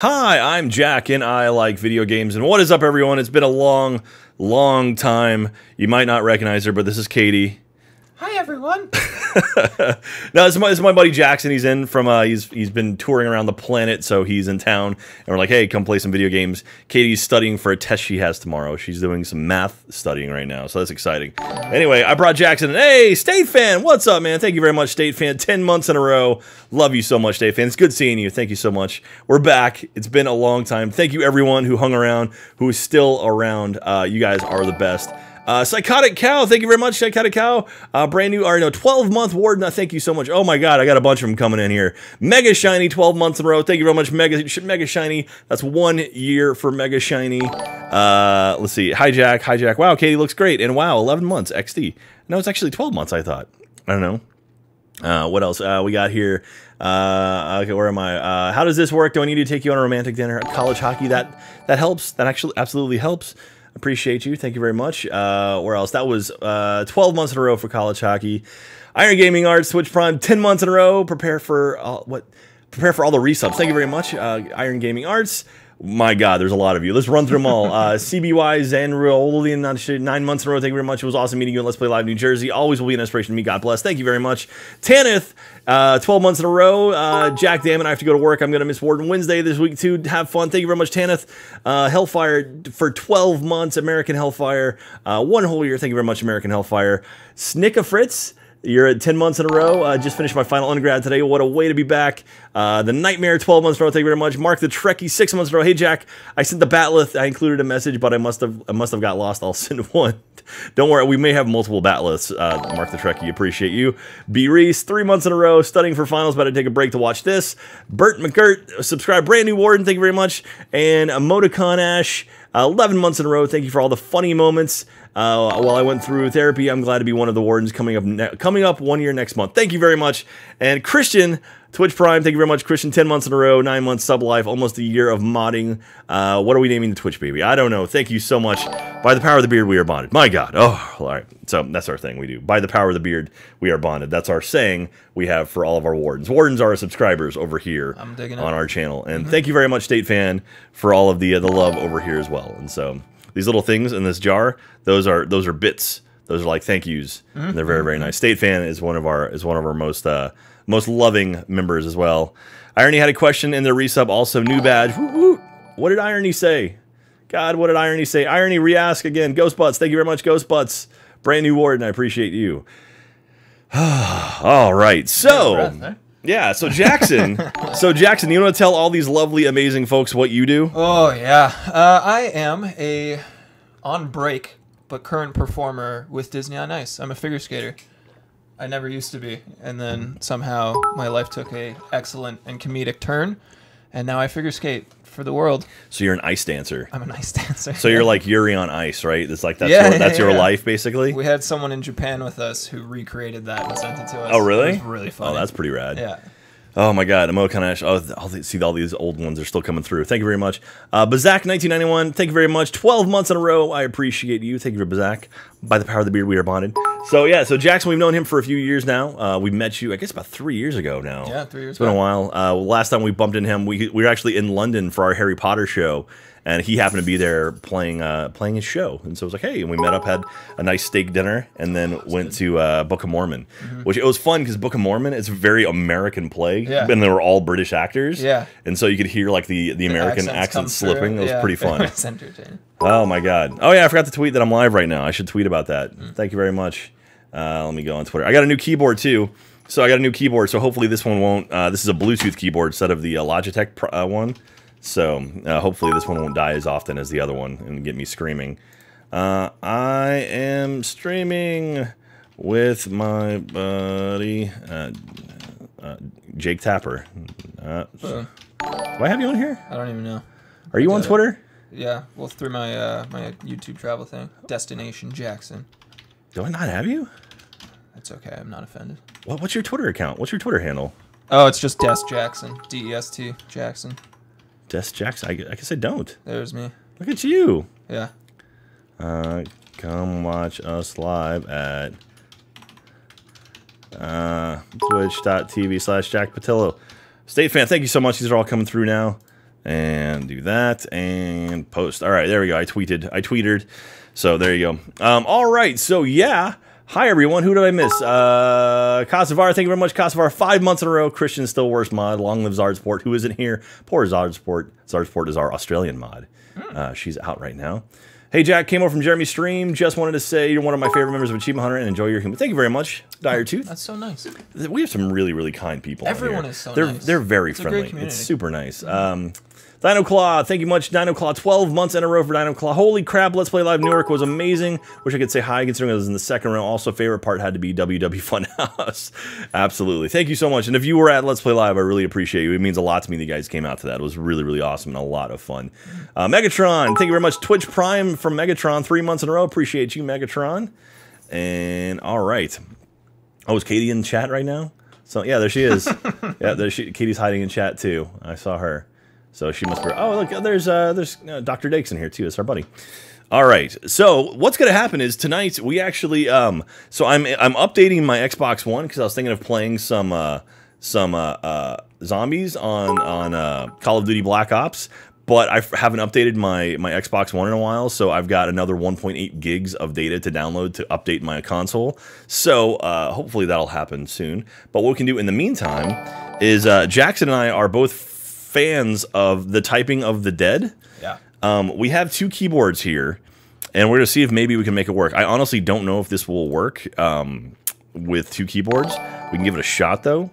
Hi, I'm Jack and I like video games. And what is up, everyone? It's been a long, long time. You might not recognize her, but this is Caiti. Hi, everyone. no, this is, my, this is my buddy Jackson. He's in from uh, he's he's been touring around the planet, so he's in town, and we're like, hey, come play some video games. Caiti's studying for a test she has tomorrow. She's doing some math studying right now, so that's exciting. Anyway, I brought Jackson. Hey, State fan, what's up, man? Thank you very much, State fan. Ten months in a row. Love you so much, State fan. It's good seeing you. Thank you so much. We're back. It's been a long time. Thank you, everyone who hung around, who is still around. Uh, you guys are the best. Uh, Psychotic Cow, thank you very much, Psychotic Cow. Uh, brand new, or no, 12 month warden, uh, thank you so much. Oh my god, I got a bunch of them coming in here. Mega Shiny, 12 months in a row. Thank you very much, Mega Mega Shiny. That's one year for Mega Shiny. Uh, let's see, Hijack, Hijack. Wow, Caiti looks great. And wow, 11 months, XD. No, it's actually 12 months, I thought. I don't know. Uh, what else uh, we got here? Uh, okay, where am I? Uh, how does this work? Do I need to take you on a romantic dinner? College hockey that that helps. That actually absolutely helps. Appreciate you. Thank you very much. Uh, where else? That was uh, 12 months in a row for college hockey. Iron Gaming Arts, Twitch Prime, 10 months in a row. Prepare for all, what? Prepare for all the resubs. Thank you very much, uh, Iron Gaming Arts. My God, there's a lot of you. Let's run through them all. Uh, CBY, Zanriolian, nine months in a row. Thank you very much. It was awesome meeting you Let's Play Live New Jersey. Always will be an inspiration to me. God bless. Thank you very much. Tanith, uh, 12 months in a row. Uh, Jack Damon, I have to go to work. I'm going to miss Warden Wednesday this week too. Have fun. Thank you very much, Tanith. Uh, Hellfire for 12 months. American Hellfire. Uh, one whole year. Thank you very much, American Hellfire. Snicka Fritz. You're at 10 months in a row. Uh, just finished my final undergrad today. What a way to be back. Uh, the Nightmare, 12 months in a row. Thank you very much. Mark the Trekkie, six months in a row. Hey, Jack, I sent the Batleth. I included a message, but I must have I must have got lost. I'll send one. Don't worry, we may have multiple Batleths. Uh, Mark the Trekkie, appreciate you. B. Reese, three months in a row, studying for finals, about to take a break to watch this. Bert McGirt, subscribe. Brand new Warden, thank you very much. And Emoticon Ash, 11 months in a row. Thank you for all the funny moments. Uh, while I went through therapy, I'm glad to be one of the wardens coming up coming up one year next month. Thank you very much. And Christian, Twitch Prime, thank you very much, Christian. 10 months in a row, 9 months sub life, almost a year of modding. Uh, what are we naming the Twitch baby? I don't know. Thank you so much. By the power of the beard, we are bonded. My God. Oh, all right. So that's our thing we do. By the power of the beard, we are bonded. That's our saying we have for all of our wardens. Wardens are our subscribers over here on it. our channel. And mm -hmm. thank you very much, State Fan, for all of the, uh, the love over here as well. And so these little things in this jar, those are those are bits. Those are like thank yous. Mm -hmm. They're very very nice. State fan is one of our is one of our most uh, most loving members as well. Irony had a question in their resub. Also, new badge. Woo -woo. What did Irony say? God, what did Irony say? Irony re-ask again. Ghost Butts. Thank you very much, Ghost Butts. Brand new warden. I appreciate you. All right, so. Eh? Yeah, so Jackson, so Jackson, you want to tell all these lovely, amazing folks what you do? Oh yeah, uh, I am a on break but current performer with Disney on Ice. I'm a figure skater. I never used to be, and then somehow my life took a excellent and comedic turn, and now I figure skate for the world. So you're an ice dancer. I'm an ice dancer. So you're like Yuri on ice, right? It's like that's yeah, your, that's yeah, your yeah. life basically. We had someone in Japan with us who recreated that and sent it to us. Oh really? really fun. Oh, that's pretty rad. Yeah. Oh my God, Emoticon Ash. Oh, I'll see all these old ones are still coming through. Thank you very much. Uh, Bazak, 1991. Thank you very much. 12 months in a row. I appreciate you. Thank you for Bazak. By the power of the beard, we are bonded. So yeah, so Jackson, we've known him for a few years now. Uh, we met you, I guess, about three years ago now. Yeah, three years. It's been a while. Uh, last time we bumped into him, we we were actually in London for our Harry Potter show, and he happened to be there playing uh, playing his show. And so it was like, hey, and we met up, had a nice steak dinner, and then went good. to uh, Book of Mormon, mm -hmm. which it was fun because Book of Mormon is a very American play, yeah. and they were all British actors, yeah, and so you could hear like the the American the accent slipping. Through. It was yeah. pretty fun. it's entertaining. Oh my god! Oh yeah, I forgot to tweet that I'm live right now. I should tweet about that. Mm. Thank you very much. Uh, let me go on Twitter. I got a new keyboard too. So I got a new keyboard. So hopefully this one won't. Uh, this is a Bluetooth keyboard instead of the uh, Logitech uh, one. So uh, hopefully this one won't die as often as the other one and get me screaming. Uh, I am streaming with my buddy uh, uh Jake Tapper. Uh, do I have you on here? I don't even know. Are you on Twitter? Yeah, well through my uh, my YouTube travel thing, Destination Jackson. Do I not have you? That's okay. I'm not offended. What, what's your Twitter account? What's your Twitter handle? Oh, it's just Des Jackson. D E S T Jackson. Des Jackson. I, I guess I don't. There's me. Look at you. Yeah. Uh, come watch us live at uh, twitch.tv slash Jack Pattillo. State fan, thank you so much. These are all coming through now. and do that and post. All right, there we go. I tweeted. I tweeted. So there you go. Um, all right. So yeah. Hi everyone. Who did I miss? Uh, Kosovar. Thank you very much, Kosovar. Five months in a row. Christian still worst mod. Long live Zardsport. Who isn't here? Poor Zardsport. Zardsport is our Australian mod. Uh, she's out right now. Hey Jack, came over from Jeremy's stream. Just wanted to say you're one of my favorite members of Achievement Hunter and enjoy your humor. Thank you very much, Dire Tooth. That's so nice. We have some really, really kind people. on Everyone here. is so they're, nice. They're very It's friendly. It's super nice. Um, Dino Claw, thank you much. Dino Claw, 12 months in a row for Dino Claw. Holy crap, Let's Play Live Newark was amazing. Wish I could say hi considering I was in the second row. Also, favorite part had to be WW Funhaus. Absolutely. Thank you so much. And if you were at Let's Play Live, I really appreciate you. It means a lot to me that you guys came out to that. It was really, really awesome and a lot of fun. Uh, Megatron, thank you very much. Twitch Prime from Megatron, three months in a row. Appreciate you, Megatron. And all right. Oh, is Caiti in chat right now? So yeah, there she is. yeah, there she. Caiti's hiding in chat too. I saw her. So she must be. Oh, look, there's uh, there's uh, Dr. Dakes in here too. It's our buddy. All right. So what's gonna happen is tonight we actually um. So I'm I'm updating my Xbox One because I was thinking of playing some uh some uh, uh zombies on on uh Call of Duty Black Ops. But I haven't updated my, my Xbox One in a while, so I've got another 1.8 gigs of data to download to update my console. So uh, hopefully that'll happen soon. But what we can do in the meantime is uh, Jackson and I are both fans of the typing of the dead. Yeah. Um, we have two keyboards here, and we're gonna see if maybe we can make it work. I honestly don't know if this will work um, with two keyboards. We can give it a shot though.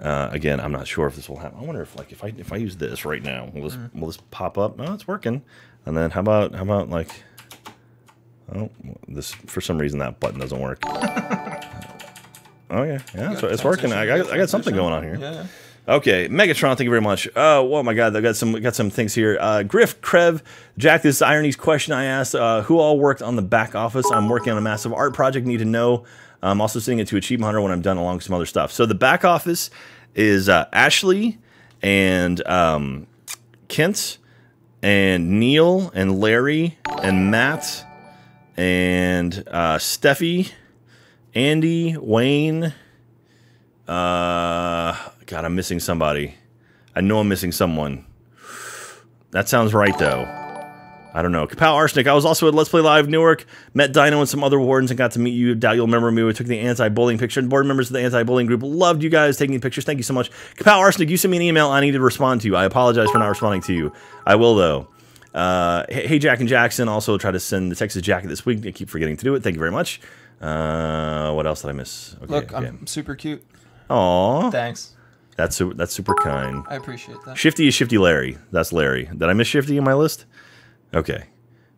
Uh, again, I'm not sure if this will happen. I wonder if like if I if I use this right now, will this will this pop up? No, it's working. And then how about how about like oh this for some reason that button doesn't work. Oh yeah, yeah, it's, it's working. I got, I got something going on here. Yeah. Okay, Megatron, thank you very much. Oh, oh my God, I got some got some things here. Uh, Griff, Krev, Jack, this is irony's question I asked. Uh, who all worked on the back office? I'm working on a massive art project. Need to know. I'm also sending it to Achievement Hunter when I'm done, along with some other stuff. So the back office is uh, Ashley and um, Kent and Neil and Larry and Matt and uh, Steffi, Andy, Wayne. Uh, God, I'm missing somebody. I know I'm missing someone. That sounds right, though. I don't know. Kapow Arsenic. I was also at Let's Play Live Newark. Met Dino and some other wardens and got to meet you. Doubt you'll remember me. We took the anti-bullying picture. And board members of the anti-bullying group loved you guys taking pictures. Thank you so much. Kapow Arsenic, you sent me an email. I need to respond to you. I apologize for not responding to you. I will, though. Uh, hey, Jack and Jackson. Also, try to send the Texas Jacket this week. I keep forgetting to do it. Thank you very much. Uh, what else did I miss? Okay, Look, okay. I'm super cute. Aw, Thanks. That's su- that's super kind. I appreciate that. Shifty is Shifty Larry. That's Larry. Did I miss Shifty in my list? Okay.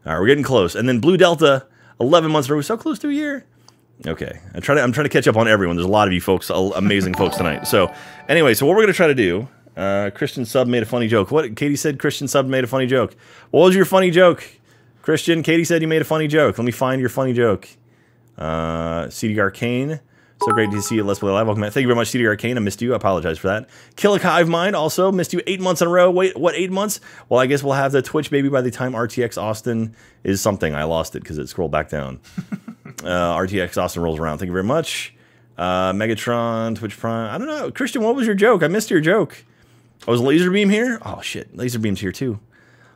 All right, we're getting close. And then Blue Delta, 11 months ago. We're so close to a year. Okay. I try to, I'm trying to catch up on everyone. There's a lot of you folks, amazing folks tonight. So, anyway, so what we're going to try to do, uh, Christian Sub made a funny joke. What? Caiti said Christian Sub made a funny joke. What was your funny joke? Christian, Caiti said you made a funny joke. Let me find your funny joke. Uh, CD Arcane. So great to see you. Let's play live. Welcome back. Thank you very much, CD Arcane. I missed you. I apologize for that. Kill a Hive Mind also missed you eight months in a row. Wait, what? Eight months? Well, I guess we'll have the Twitch baby by the time RTX Austin is something. I lost it because it scrolled back down. uh, RTX Austin rolls around. Thank you very much. Uh, Megatron, Twitch Prime. I don't know, Christian. What was your joke? I missed your joke. Oh, was Laserbeam here? Oh shit, Laser Beam's here too.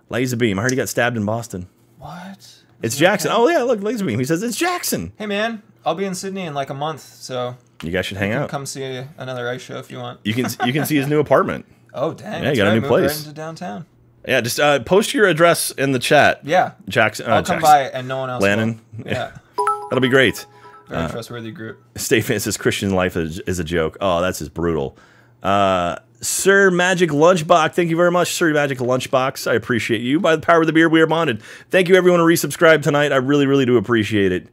Laser Beam. I heard he got stabbed in Boston. What? It's Jackson. Oh yeah, look, Laserbeam. He says it's Jackson. Hey man, I'll be in Sydney in like a month, so You guys should hang out. come see another ice show if you want. You can you can see his new apartment. Oh dang! Yeah, you got a new moved place. Right into downtown. Yeah, just uh, post your address in the chat. Yeah, Jackson. Uh, I'll come Jackson. by and no one else. Lannan. Will. Yeah, That'll be great. very trustworthy group. Stay fan says Christian life is, is a joke. Oh, that's just brutal. Uh, Sir Magic Lunchbox, thank you very much, Sir Magic Lunchbox. I appreciate you. By the power of the beer, we are bonded. Thank you, everyone, who resubscribed tonight. I really, really do appreciate it.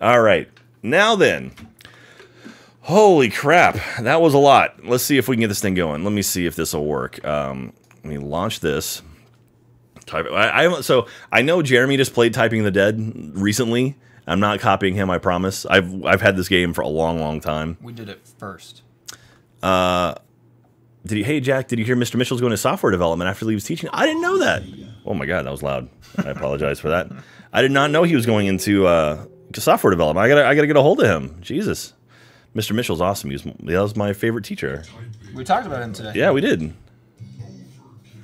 All right, now then. Holy crap, that was a lot. Let's see if we can get this thing going. Let me see if this will work. Um, let me launch this. Type. I, I so I know Jeremy just played Typing the Dead recently. I'm not copying him. I promise. I've I've had this game for a long, long time. We did it first. Did he? Hey Jack, did you hear Mr. Mitchell's going to software development after he was teaching? I didn't know that. Oh my god, that was loud. I apologize for that. I did not know he was going into uh, software development. I gotta I gotta get a hold of him. Jesus, Mr. Mitchell's awesome. He was, that was my favorite teacher. We talked about him today. Yeah, we did.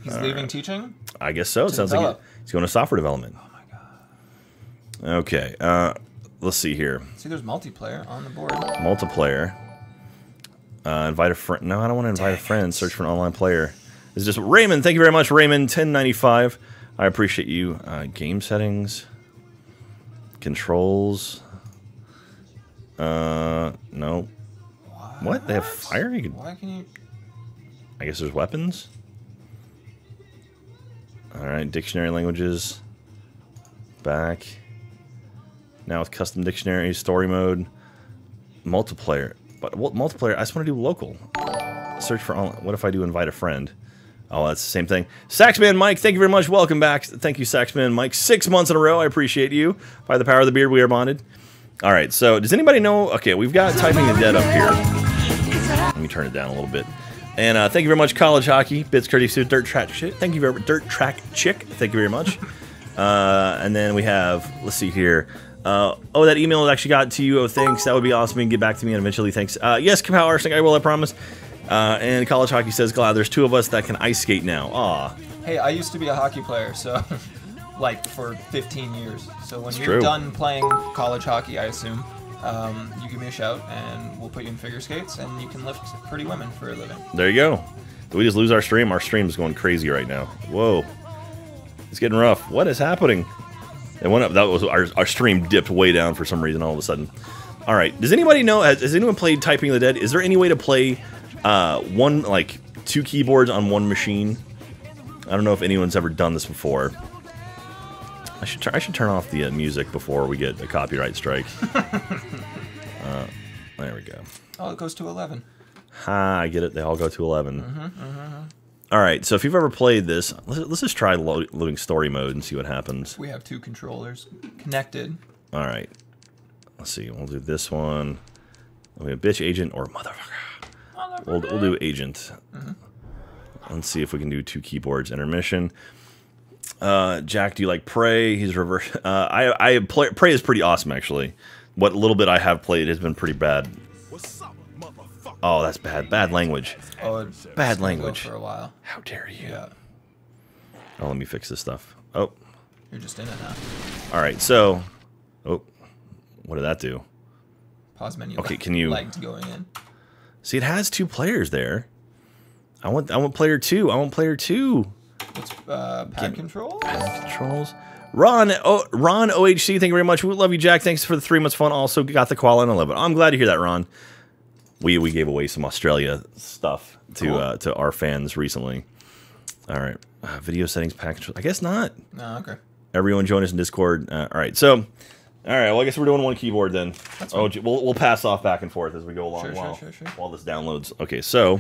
He's leaving teaching. I guess so. It sounds like develop. he- he's going to software development. Oh my god. Okay. Uh, let's see here. See, there's multiplayer on the board. Multiplayer. Uh, invite a friend. No, I don't want to invite a friend. Search for an online player. It's just Raymond. Thank you very much, Raymond. 1095. I appreciate you. Uh, game settings. Controls. Uh, no. What? They have fire? You Why can you? I guess there's weapons. All right, dictionary languages. Back. Now with custom dictionary, story mode, multiplayer. But what multiplayer? I just want to do local. Search for. on- What if I do invite a friend? Oh, that's the same thing. Saxman Mike, thank you very much. Welcome back. Thank you, Saxman Mike. Six months in a row. I appreciate you. By the power of the beard, we are bonded. All right. So, does anybody know? Okay, we've got typing the dead up here. Let me turn it down a little bit. And uh, thank you very much, College Hockey, Bits Courtesy, Dirt Track Chick. Thank you very much. Dirt Track Chick. Thank you very much. uh, and then we have, let's see here. Uh, oh, that email actually got to you. Oh, thanks. That would be awesome. You can get back to me and eventually. Thanks. Uh, yes, Kapow Arsenic, I will, I promise. Uh, and College Hockey says, glad there's two of us that can ice skate now. Aw. Hey, I used to be a hockey player, so like for 15 years. So when you're true. done playing college hockey, I assume, um, you give me a shout and we'll put you in figure skates and you can lift pretty women for a living. There you go. Did we just lose our stream? Our stream is going crazy right now. Whoa. It's getting rough. What is happening? It went up. That was our, our stream dipped way down for some reason all of a sudden. All right. Does anybody know? Has, has anyone played Typing of the Dead? Is there any way to play uh, one, like, two keyboards on one machine? I don't know if anyone's ever done this before. I should, I should turn off the uh, music before we get a copyright strike. uh, there we go. Oh, it goes to 11. Ha, I get it. They all go to 11. All right, so if you've ever played this, let's, let's just try lo- loading story mode and see what happens. We have two controllers connected. All right, let's see. We'll do this one. We have bitch agent or motherfucker. We'll, we'll do agent. Let's see if we can do two keyboards. Intermission. Uh, Jack, do you like Prey? He's reverse. Uh, I I play Prey is pretty awesome actually. What little bit I have played has been pretty bad. Oh, that's bad. Bad language. Oh, it's Bad language. for a while. How dare you? Yeah, Oh, let me fix this stuff. Oh, you're just in it now. all right. So, oh, what did that do? Pause menu. Okay, can you- lagged going in? See, it has two players there. I want, I want player two. I want player two. What's uh, pad control? Controls. Ron, oh, Ron OHC, thank you very much. We love you, Jack. Thanks for the three months fun. Also got the call in 11. I'm glad to hear that, Ron. We we gave away some Australia stuff to Cool. uh, to our fans recently. All right, uh, video settings package. I guess not. No, okay. Everyone join us in Discord. Uh, all right, so, all right. Well, I guess we're doing one keyboard then. That's oh, fine. we'll we'll pass off back and forth as we go along Sure, while sure, sure. while this downloads. Okay, so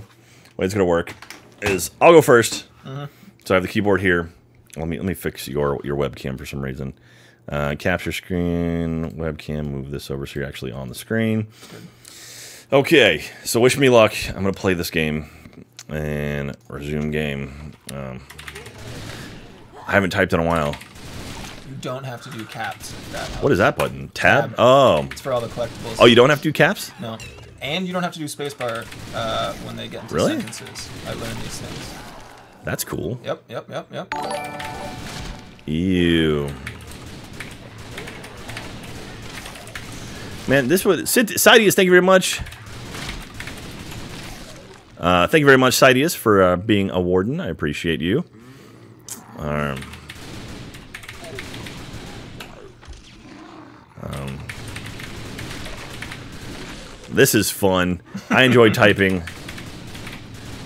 way it's gonna work is I'll go 1st Mm-hmm. So I have the keyboard here. Let me let me fix your your webcam for some reason. Uh, capture screen, webcam. Move this over so you're actually on the screen. Okay, so wish me luck. I'm gonna play this game and resume game. Um, I haven't typed in a while. You don't have to do caps. That. What is that button? Tab? Tab. Oh. It's for all the collectibles. Oh, you don't have to do caps? No. And you don't have to do spacebar uh, when they get into Really? sentences. I learned these things. That's cool. Yep, yep, yep, yep. Ew. Man, this was Sid- Sidious, thank you very much. Uh, thank you very much, Sidious, for uh, being a warden. I appreciate you. Um, um, this is fun. I enjoy typing.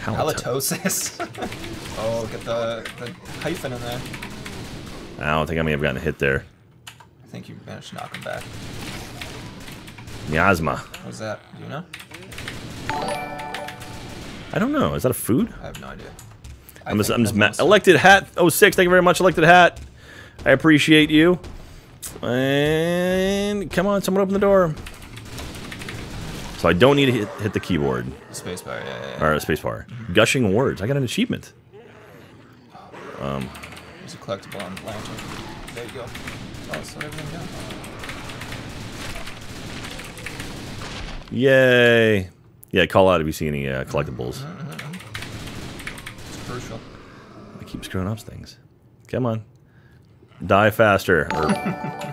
Halito- Halitosis. oh, get the, the hyphen in there. I don't think I may have gotten a hit there. I think you managed to knock him back. Miasma. What was that? Do you know? I don't know. Is that a food? I have no idea. I I'm just, I'm just that elected hat 06. Thank you very much, elected hat. I appreciate you. And come on, someone open the door. So I don't need to hit, hit the keyboard Spacebar, yeah, yeah, yeah. or space bar. Gushing words. I got an achievement. Um, There's a collectible on the lantern. There you go. Oh, slow everything down. Yay! Yeah, call out if you see any uh, collectibles. It's crucial. I keep screwing up things. Come on. Die faster. Uh,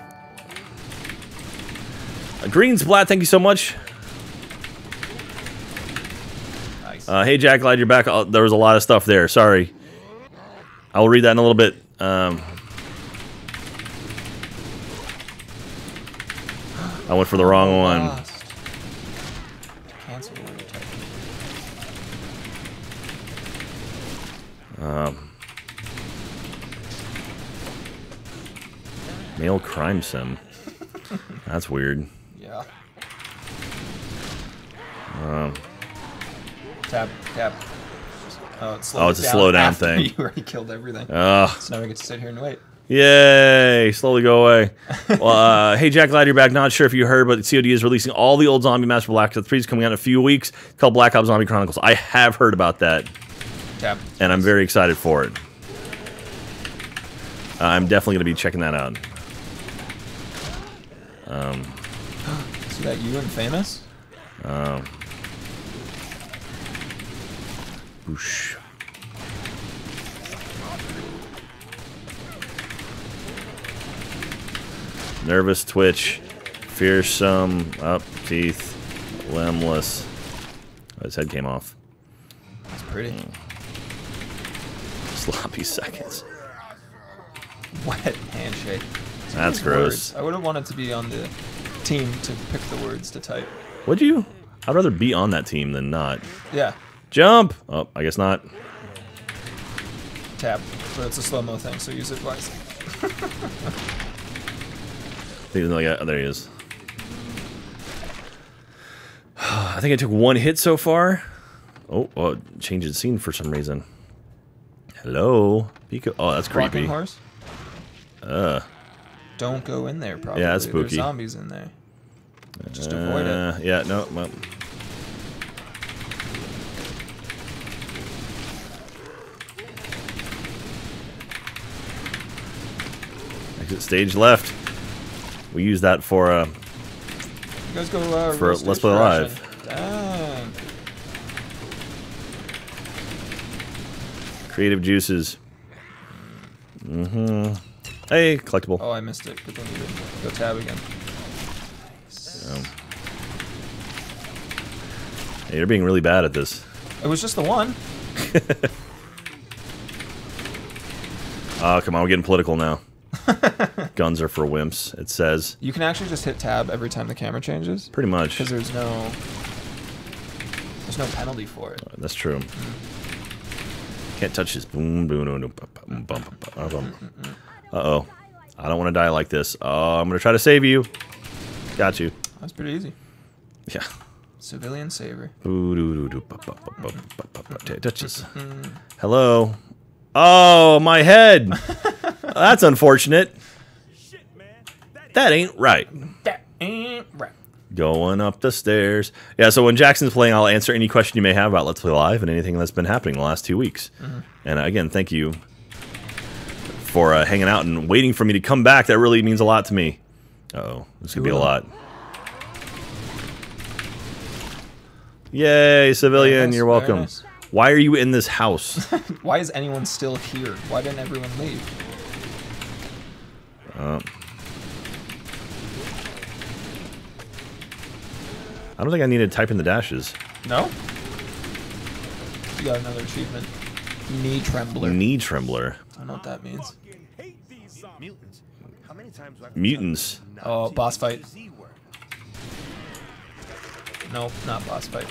Green Splat, thank you so much. Nice. Uh, hey, Jack, glad you're back. Uh, there was a lot of stuff there. Sorry. I will read that in a little bit. Um, I went for the wrong one. Lost. Cancel order type. Male crime sim. That's weird. Yeah. Um, Tab, tab. Oh, it's Oh, it's a slow down thing. You already killed everything. Ugh. so now we get to sit here and wait. Yay! Slowly go away. well, uh, hey, Jack, glad you're back. Not sure if you heard, but COD is releasing all the old Zombie Master Black Ops 3 is coming out in a few weeks. It's called Black Ops Zombie Chronicles. I have heard about that, Tab. and I'm very excited for it. Uh, I'm definitely going to be checking that out. Is that you and famous? Whoosh. Nervous twitch, fearsome, up, teeth, limbless. Oh, his head came off. That's pretty. Mm. Sloppy seconds. Wet handshake. Of That's gross. words, I would have wanted to be on the team to pick the words to type. Would you? I'd rather be on that team than not. Yeah. Jump! Oh, I guess not. Tap, But it's a slow mo thing, so use it wisely. Uh, there he is. I think I took one hit so far. Oh, oh change the scene for some reason. Hello, Pico. Oh, that's Rocking creepy. horse? Uh, Don't go in there, probably. Yeah, that's There's spooky. zombies in there. Just avoid it. uh, yeah, no. Well. Exit stage left. We use that for uh, You guys go uh, For Let's Play crashing. Live. Creative juices. Mm-hmm. Hey, collectible. Oh, I missed it. Good didn't. Go tab again. Hey, you're being really bad at this. It was just the one. Oh, come on, we're getting political now. Guns are for wimps, it says. You can actually just hit tab every time the camera changes. Pretty much. Because there's no... There's no penalty for it. That's true. Can't touch this. Boom, boom, boom, boom, boom, boom, boom, boom. Uh-oh. I don't want to die like this. Oh, I'm going to try to save you. Got you. That's pretty easy. Yeah. Civilian saver. Touches. Hello. Oh, my head. That's unfortunate. That ain't right. That ain't right. Going up the stairs. Yeah, so when Jackson's playing, I'll answer any question you may have about Let's Play Live and anything that's been happening the last two weeks. And uh, again, thank you for uh, hanging out and waiting for me to come back. That really means a lot to me. Uh-oh, this could be a lot. Yay, civilian, nice, you're welcome. nice. Why are you in this house? Why is anyone still here? Why didn't everyone leave? I don't think I need to type in the dashes. No? You got another achievement. Knee trembler. Knee trembler. I don't know what that means. Mutants. How many times do I have Mutants. to tell you not Oh, boss fight. Nope, not boss fight.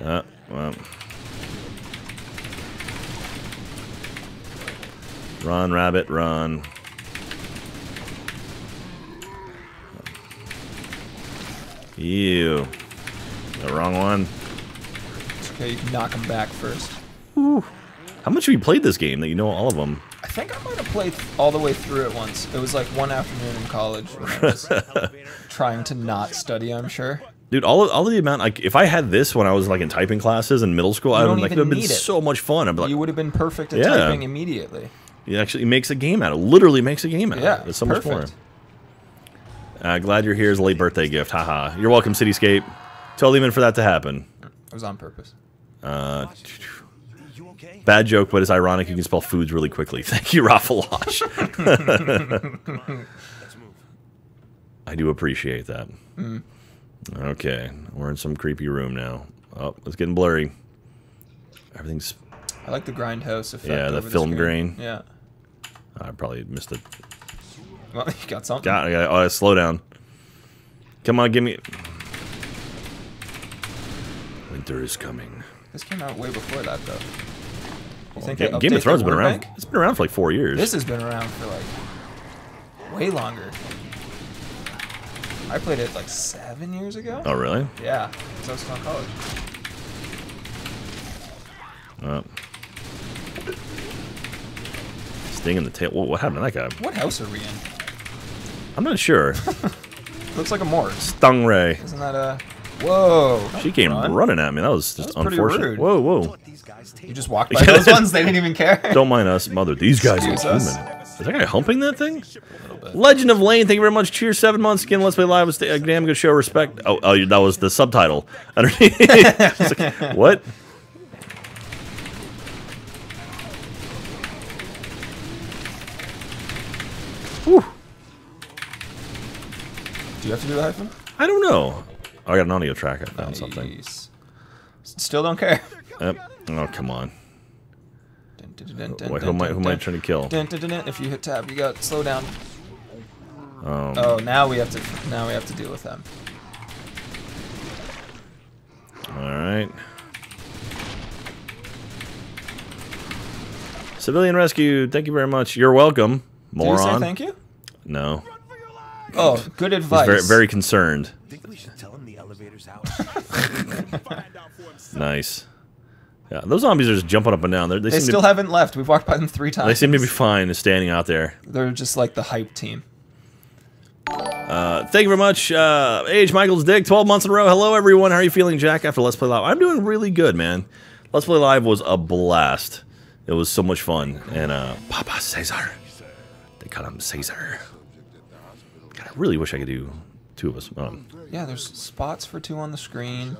Uh, well. Run, rabbit, run. Ew. The wrong one. It's okay, you knock him back first. Ooh. How much have you played this game that you know all of them? I think I might have played all the way through it once. It was like one afternoon in college when I was trying to not study, I'm sure. Dude, all of, all of the amount, like, if I had this when I was, like, in typing classes in middle school, I don't would, like, it would have been it. so much fun. I'd be like, you would have been perfect at Yeah. typing immediately. it actually makes a game out of it. Literally makes a game out of Yeah, it. It's so much perfect. More. Uh, glad you're here as a late birthday gift. Haha. You're welcome, Cityscape. Totally meant for that to happen. It was on purpose. Uh, okay? Bad joke, but it's ironic. You can spell foods really quickly. Thank you, Rafalosh. Let's. I do appreciate that. Mm. Okay, we're in some creepy room now. Oh, it's getting blurry. Everything's. I like the grindhouse effect. Yeah, the film screen. grain. Yeah. I probably missed it. Well, you got something. God, I gotta, oh, slow down. Come on, give me. Winter is coming. This came out way before that, though. You think Game, Game of Thrones has been around. Bank? It's been around for like four years. This has been around for like way longer. I played it like seven years ago. oh, really? Yeah, 'cause I was still in college. Oh. Sting in the tail. What, what happened to that guy? What house are we in? I'm not sure. Looks like a morgue. Stingray. Isn't that a? Whoa! She came Run. running at me. That was just That was unfortunate. Whoa, whoa. You just walked by those ones. They didn't even care. Don't mind us, mother. These guys are Excuse us. human. Is that guy humping that thing? Legend of Lane, thank you very much. Cheers, seven months again. Let's play live. with A uh, damn good show. Respect. Oh, oh, that was the subtitle underneath. Like, what? Whew. Do you have to do the hyphen? I don't know. Oh, I got an audio track. I found something. Nice. S- Still don't care. Yep. Oh, come on. Dun, dun, dun, Wait, who am I, who am I trying to kill? If you hit tab, you got slow down. Um, Oh, now we have to. Now we have to deal with them. All right. Civilian rescue. Thank you very much. You're welcome, Did you say moron. thank you? No. Oh, good He's advice. very, very concerned. Think we should tell him the elevator's out? Nice. Yeah, those zombies are just jumping up and down. They're, they, They seem still to, haven't left. We've walked by them three times. they seem to be fine standing out there. They're just like the hype team. Uh, thank you very much, uh, Age Michael's Dick. Twelve months in a row. Hello, everyone. How are you feeling, Jack? After Let's Play Live, I'm doing really good, man. Let's Play Live was a blast. It was so much fun, and uh, Papa Cesar. They call him Caesar. Really wish I could do two of us. Um, Yeah, there's spots for two on the screen.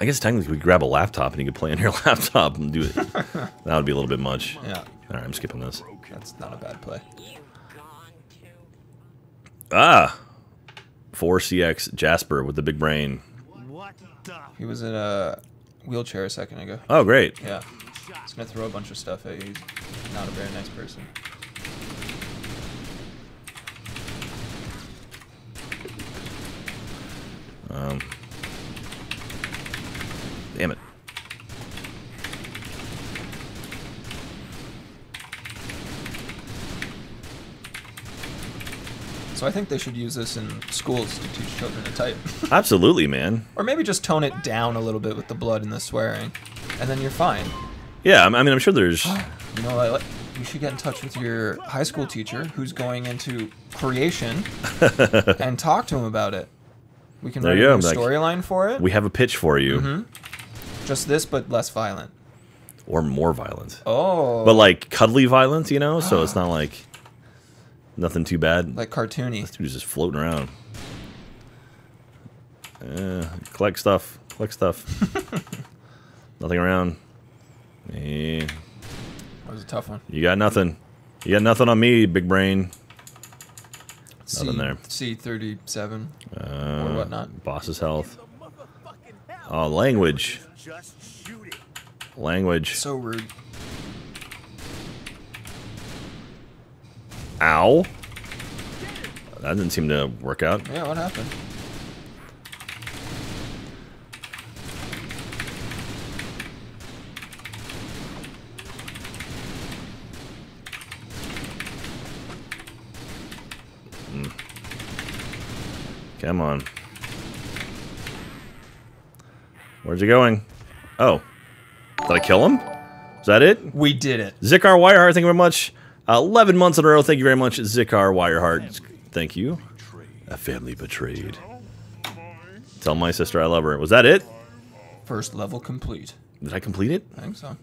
I guess technically we could grab a laptop and you could play on your laptop and do it. that would be a little bit much. Yeah, All right, I'm skipping this. that's not a bad play. Ah, 4CX Jasper with the big brain. what the? He was in a wheelchair a second ago. Oh, great. Yeah. He's gonna throw a bunch of stuff at you. He's not a very nice person. Um, damn it. So I think they should use this in schools to teach children to type. Absolutely, man. or maybe just tone it down a little bit with the blood and the swearing. And then you're fine. Yeah, I mean, I'm sure there's. You know, I, you should get in touch with your high school teacher who's going into creation and talk to him about it. We can There write a like- storyline for it. We have a pitch for you, Mm-hmm. Just this, but less violent. or more violent, Oh. but like cuddly violence, you know. So it's not like nothing too bad. like cartoony. This dude's just floating around. Eh, collect stuff. Collect stuff. nothing around. Eh, That was a tough one. you got nothing. You got nothing on me, big brain. Nothing there. C thirty seven Uh, or whatnot. Boss's health. Oh, language. Just shoot it. Language. So rude. Ow. That didn't seem to work out. Yeah, what happened? Come on. Where's he going? Oh. Did I kill him? Is that it? We did it. Zikar Wireheart, thank you very much. Uh, 11 months in a row, thank you very much. Zikar Wireheart, thank you. A family betrayed. Tell my sister I love her. Was that it? First level complete. Did I complete it? I think so.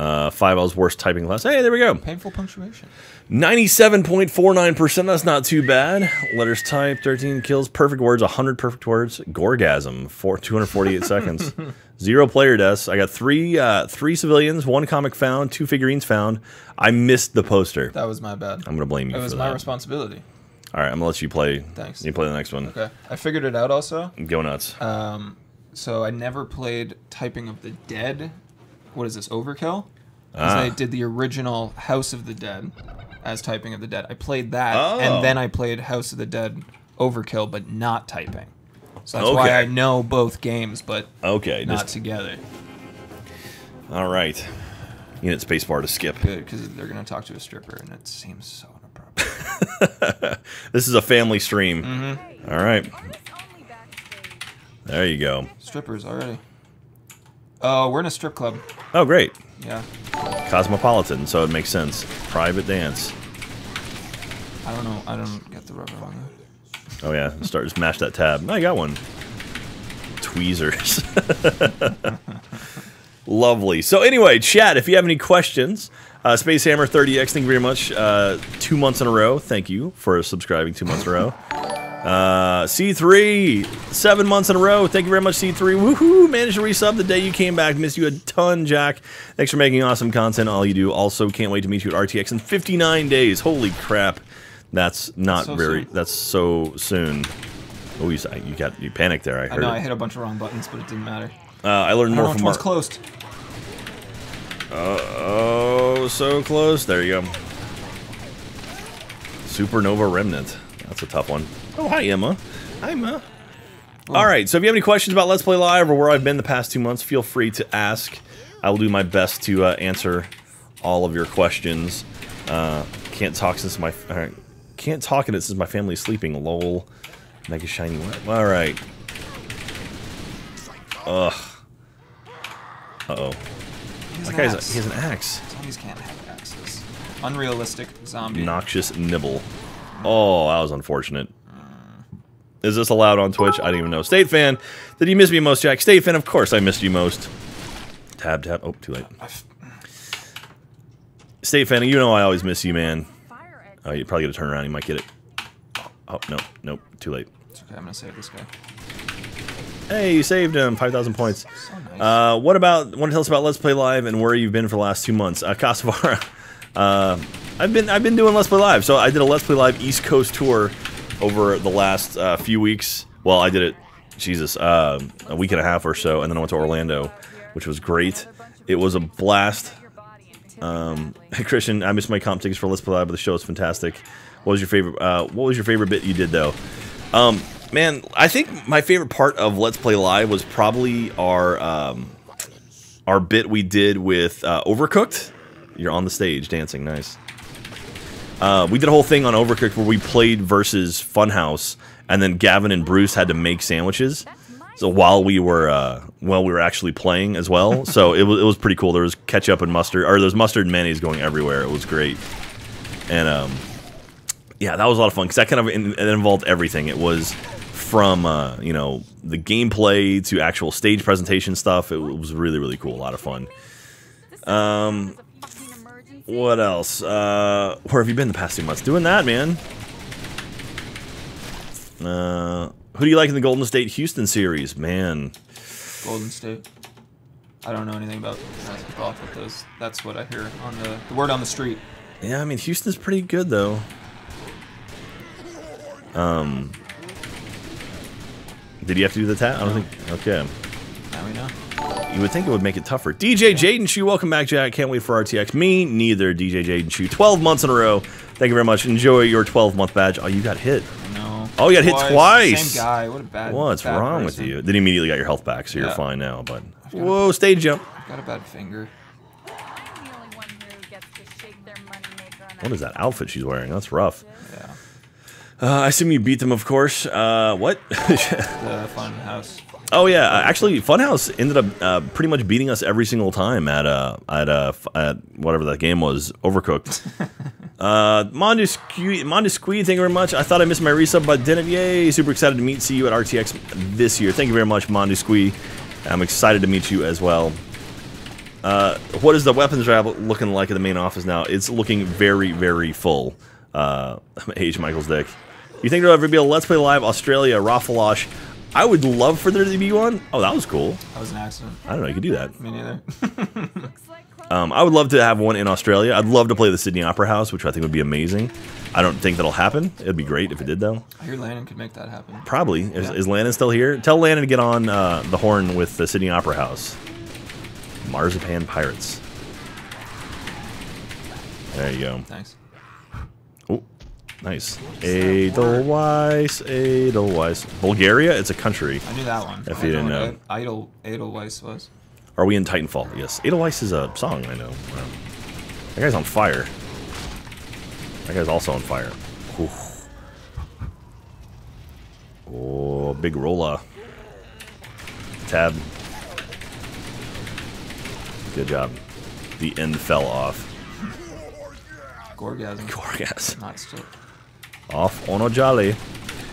Uh, five L's worst typing class. Hey, there we go. Painful punctuation. 97.49%. That's not too bad. Letters typed, 13 kills, perfect words, 100 perfect words. Goregasm, for 248 seconds. Zero player deaths. I got three uh, three civilians, one comic found, two figurines found. I missed the poster. That was my bad. I'm gonna blame you It was my that. responsibility. All right, I'm gonna let you play. Thanks. You play the next one. Okay. I figured it out also. Go nuts. Um, so I never played Typing of the Dead. What is this, Overkill? Because Ah. I did the original House of the Dead as Typing of the Dead. I played that, Oh. and then I played House of the Dead Overkill, but not typing. So that's why I know both games, but Okay, not just together. all right. You hit spacebar to skip. Good, because they're gonna talk to a stripper, and it seems so inappropriate. This is a family stream. Mm-hmm. All right, there you go. Strippers already. Oh, we're in a strip club. Oh, great. Yeah. Cosmopolitan, so it makes sense. Private dance. I don't know. I don't get the rubber on that. Oh yeah, start just mash that tab. I got one. Tweezers. Lovely. So anyway, chat. If you have any questions, uh, Space Hammer 30x. Thank you very much. Uh, two months in a row. Thank you for subscribing. Two months in a row. Uh, C3, seven months in a row. Thank you very much, C3. Woohoo! Managed to resub the day you came back. Missed you a ton, Jack. Thanks for making awesome content. All you do. Also, can't wait to meet you at RTX in 59 days. Holy crap! That's not So very. soon. That's so soon. Oh, you, you got you panicked there. I I know it. I hit a bunch of wrong buttons, but it didn't matter. uh, I learned I more from Mark. closed. Oh, so close. There you go. Supernova Remnant. That's a tough one. Oh, hi, Emma. Hi, Emma. All right, so if you have any questions about Let's Play Live or where I've been the past two months, feel free to ask. I will do my best to uh, answer all of your questions. Uh, can't talk since my uh, can't talk in it since my family's sleeping. Lol. Mega shiny. Wet. All right. Ugh. Uh oh. That guy's axe. he has an axe. Zombies can't have axes. Unrealistic zombie. Noxious nibble. Oh, that was unfortunate. Is this allowed on Twitch? I didn't even know. State fan, did you miss me most, Jack? State fan, of course I missed you most. Tab, tab. Oh, too late. State fan, you know I always miss you, man. Oh, you're probably got to turn around. You might get it. Oh, no. Nope. Too late. It's okay, I'm gonna save this guy. Hey, you saved him. 5,000 points. So nice. Uh, what about, want to tell us about Let's Play Live and where you've been for the last two months? Uh, Kasavara, uh, I've been I've been doing Let's Play Live. So I did a Let's Play Live East Coast tour over the last uh, few weeks. Well, I did it, Jesus, uh, a week and a half or so, and then I went to Orlando, which was great. It was a blast. Um, Christian, I missed my comp tickets for Let's Play Live, but the show is fantastic. What was your favorite? Uh, what was your favorite bit you did though? Um, man, I think my favorite part of Let's Play Live was probably our um, our bit we did with uh, Overcooked. You're on the stage dancing, nice. Uh, we did a whole thing on Overcooked where we played versus Funhaus, and then Gavin and Bruce had to make sandwiches. So while we were uh, while we were actually playing as well, so it was it was pretty cool. There was ketchup and mustard, or there was mustard and mayonnaise going everywhere. It was great, and um, yeah, that was a lot of fun because that kind of in, it involved everything. It was from uh, you know the gameplay to actual stage presentation stuff. It was really really cool, a lot of fun. Um, what else? Uh, where have you been the past two months? Doing that, man. Uh, who do you like in the Golden State Houston series, man? Golden State. I don't know anything about basketball, but those that's what I hear on the, the word on the street. Yeah, I mean Houston's pretty good though. Um, did you have to do the tat? I don't think. Okay. Now we know. You would think it would make it tougher. DJ Jaden Chu, welcome back, Jack. Can't wait for RTX. Me neither, DJ Jaden Chu. 12 months in a row. Thank you very much. Enjoy your 12 month badge. Oh, you got hit. No. Oh, you got hit twice. Same guy. What a bad. What's bad wrong with you? Then you immediately got your health back, so you're Yeah. fine now. But got a- whoa, stage jump. Got a bad finger. What is that outfit she's wearing? That's rough. Yeah. Uh, I assume you beat them, of course. Uh, what? The Funhaus. Oh yeah, uh, actually, Funhaus ended up uh, pretty much beating us every single time at uh at uh f- at whatever that game was, Overcooked. uh, Mondusque, Mondusque, thank you very much. I thought I missed my resub, but didn't. Yay! Super excited to meet, see you at RTX this year. Thank you very much, Mondusque. I'm excited to meet you as well. Uh, what is the weapons wrap looking like in the main office now? It's looking very, very full. Uh, H. Michael's dick. You think there'll ever be a Let's Play Live Australia Raffalosh? I would love for there to be one. Oh, that was cool. That was an accident. I don't know. You could do that. Me neither. Um, I would love to have one in Australia. I'd love to play the Sydney Opera House, which I think would be amazing. I don't think that'll happen. It'd be great if it did, though. I hear Landon could make that happen. Probably. Is, Yeah. is Landon still here? Tell Landon to get on uh, the horn with the Sydney Opera House. Marzipan Pirates. There you go. Thanks. Nice. Edelweiss, Edelweiss. Bulgaria? It's a country. I knew that one. If I you didn't know. Idol Edelweiss was. Are we in Titanfall? Yes. Edelweiss is a song, I know. Wow. That guy's on fire. That guy's also on fire. Oof. Oh, big rolla. Tab. Good job. The end fell off. Goregasm. Gorgas. Not still. Off on a jolly.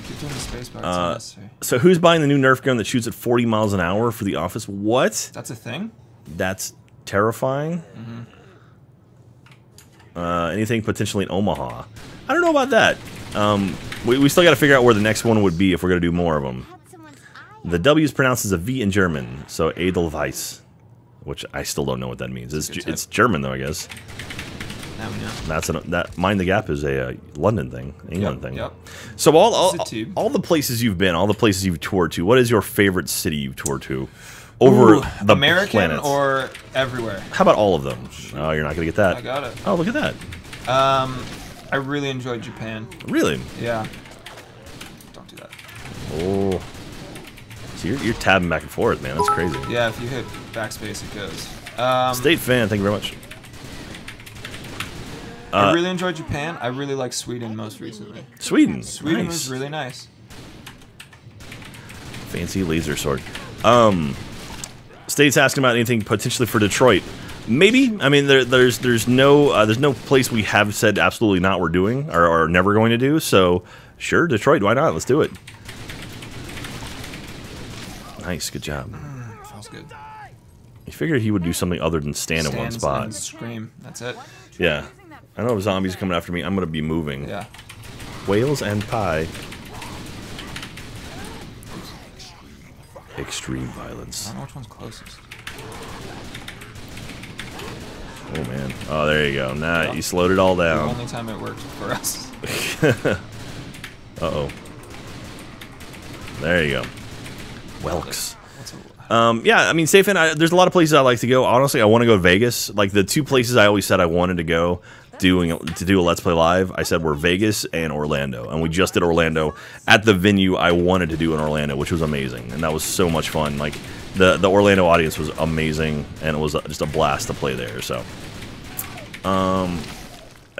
Keep doing the space bar. It's Uh. So who's buying the new Nerf gun that shoots at 40 miles an hour for the office? What? That's a thing? That's terrifying. Uh, anything potentially in Omaha? I don't know about that. Um, we, we still got to figure out where the next one would be if we're going to do more of them. The W is pronounced as a V in German, so Edelweiss, which I still don't know what that means. It's, Good Ge- tip. it's German though, I guess. Now we know. That's an, that. Mind the Gap is a uh, London thing, England Yep, thing. yep. So all all, It's a tube. all the places you've been, all the places you've toured to. What is your favorite city you've toured to over Ooh, the American planet? or everywhere? How about all of them? Oh, you're not gonna get that. I got it. Oh, look at that. Um, I really enjoyed Japan. Really? Yeah. Don't do that. Oh. So you're, you're tabbing back and forth, man. That's crazy. Yeah, if you hit backspace, it goes. Um, State fan, thank you very much. I Uh, really enjoyed Japan. I really like Sweden most recently. Sweden. Sweden nice. was really nice. fancy laser sword. Um, State's asking about anything potentially for Detroit. Maybe. I mean, there, there's there's no uh, there's no place we have said absolutely not we're doing or, or never going to do. So sure, Detroit. Why not? Let's do it. Nice, good job. Feels good. You figured he would do something other than stand, in one Stands spot. scream. That's it. Yeah. I know if zombies coming after me, I'm gonna be moving. Yeah. Whales and pie. Extreme violence. I don't know which one's closest. Oh man. Oh, there you go. Nah, Yeah. you slowed it all down. The only time it worked for us. Uh oh. There you go. Welks. Um, yeah, I mean, safe and I, there's a lot of places I like to go. Honestly, I want to go to Vegas. Like the two places I always said I wanted to go doing to do a Let's Play live, I said we're Vegas and Orlando, and we just did Orlando at the venue I wanted to do in Orlando, which was amazing, and that was so much fun. Like the the Orlando audience was amazing, and it was just a blast to play there. So. Um,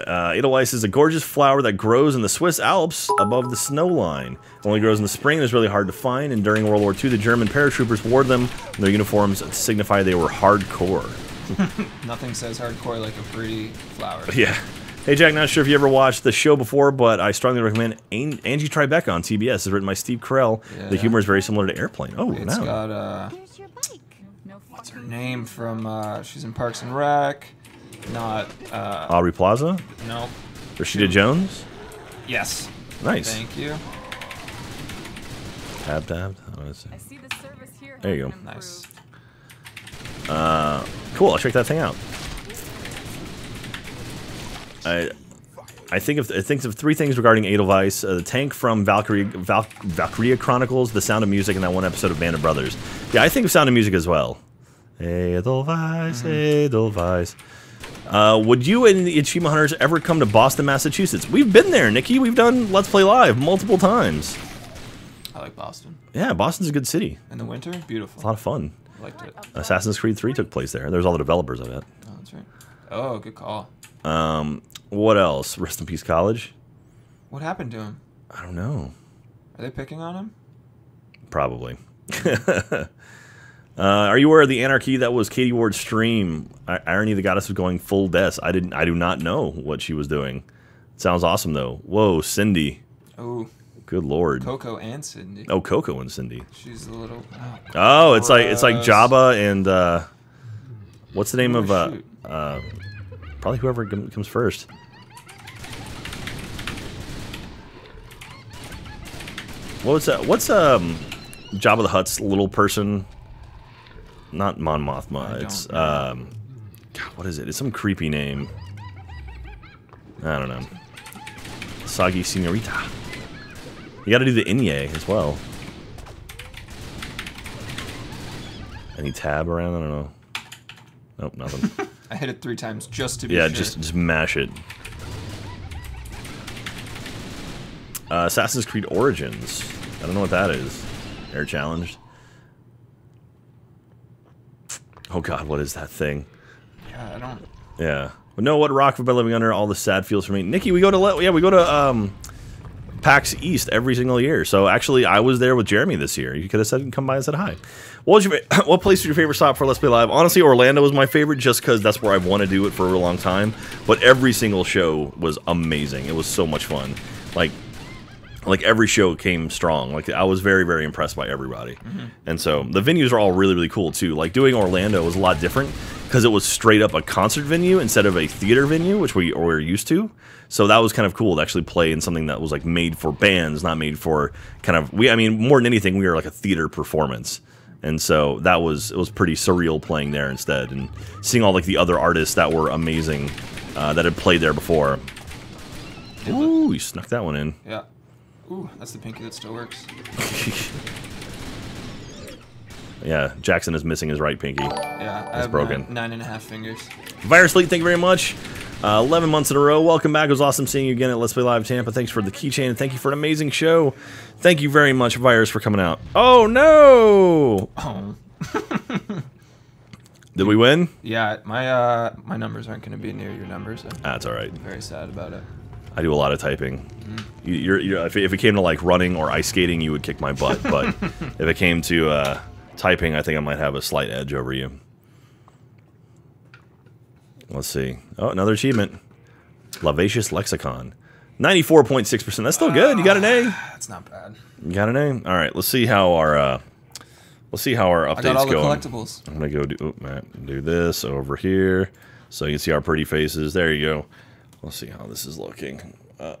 uh, Edelweiss is a gorgeous flower that grows in the Swiss Alps above the snow line. It only grows in the spring and is really hard to find, and during World War II, the German paratroopers wore them in their uniforms to signify they were hardcore. nothing says hardcore like a pretty flower. Yeah. Hey, Jack, not sure if you ever watched the show before, but I strongly recommend An- Angie Tribeca on TBS. It's written by Steve Carell. The Yeah. humor is very similar to Airplane. Oh, It's no. got uh, Here's your bike. No what's her name from? Uh, she's in Parks and Rec. Not uh, Aubrey Plaza? no. Rashida Jones? Yes. Nice. Thank you. Tab, tab. I see the service here. There you go. Nice. Cool, I'll check that thing out. I I think of I think of three things regarding Edelweiss: uh, the tank from Valkyrie, Val, Valkyria Chronicles, The Sound of Music, and that one episode of Band of Brothers. Yeah, I think of Sound of Music as well. Edelweiss, Edelweiss. Uh, would you and the Achievement Hunters ever come to Boston, Massachusetts? We've been there, Nikki. We've done Let's Play Live multiple times. I like Boston. Yeah, Boston's a good city. In the winter, beautiful. A lot of fun. Liked it. Assassin's Creed 3 took place there. There's all the developers of it. Oh, that's right. Oh, good call. Um, What else? Rest in Peace College? What happened to him? I don't know. Are they picking on him? Probably. uh, are you aware of the anarchy that was Caiti Ward's stream? I- Irony the goddess was going full des. I didn't. I do not know what she was doing. Sounds awesome though. Whoa, Cindy. Oh, Good lord. Coco and Cindy. oh, Coco and Cindy. She's a little. Oh. Oh, it's like it's like. Jabba and uh, What's the name Oh, of uh, uh, probably whoever comes first? What was that? What's um, Jabba the Hutt's little person? Not Mon Mothma. It's um, God, what is it? It's some creepy name. I don't know. Sagi Senorita. You got to do the Inye as well. Any tab around? I don't know. Nope, nothing. I hit it three times just to be yeah, sure. just just mash it. Uh, Assassin's Creed Origins. I don't know what that is. Air challenged. Oh God, what is that thing? Yeah, I don't. Yeah. But no, what rock have I been living under? All the sad feels for me. Nikki, we go to yeah, we go to um, PAX East every single year. So actually, I was there with Jeremy this year. You could have said come by and said hi. What was your what place was your favorite stop for Let's Play Live? Honestly, Orlando was my favorite just because that's where I've wanted to do it for a long time. But every single show was amazing. It was so much fun. Like like every show came strong. Like I was very very impressed by everybody, and so the venues are all really really cool too. Like doing Orlando was a lot different because it was straight up a concert venue instead of a theater venue, which we were used to. So that was kind of cool to actually play in something that was like made for bands, not made for kind of we. I mean, more than anything, we were like a theater performance. And so that was it was pretty surreal playing there instead, and seeing all like the other artists that were amazing uh, that had played there before. Ooh, you snuck that one in. Yeah. Ooh, that's the pinky that still works. Yeah, Jackson is missing his right pinky. Yeah, I have broken. Nine, nine and a half fingers. Virus League, thank you very much. Uh, 11 months in a row. Welcome back. It was awesome seeing you again at Let's Play Live Tampa. Thanks for the keychain and thank you for an amazing show. Thank you very much, Virus, for coming out. Oh, no! Oh. Did we win? Yeah, my uh, my numbers aren't going to be near your numbers. I'm That's all right. very sad about it. I do a lot of typing. You, you're, you're, if, it, came to like running or ice skating, you would kick my butt. But if it came to uh, typing, I think I might have a slight edge over you. Let's see. Oh, another achievement. Lavacious Lexicon. 94.6%. That's still good. You got an A. That's not bad. You got an A? All right. Let's see how our uh, let's see how our updates I got all the collectibles. I'm gonna go do Matt, do this over here, so you can see our pretty faces. There you go. Let's see how this is looking. Uh,